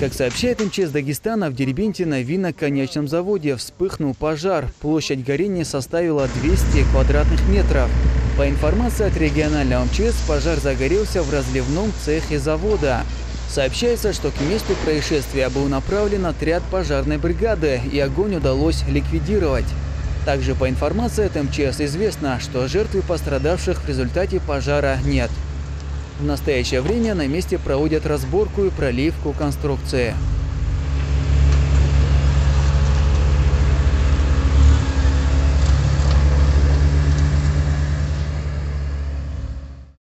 Как сообщает МЧС Дагестана, в Дербенте на винно-конечном заводе вспыхнул пожар. Площадь горения составила 200 квадратных метров. По информации от регионального МЧС, пожар загорелся в разливном цехе завода. Сообщается, что к месту происшествия был направлен отряд пожарной бригады, и огонь удалось ликвидировать. Также по информации от МЧС известно, что жертв и пострадавших в результате пожара нет. В настоящее время на месте проводят разборку и проливку конструкции.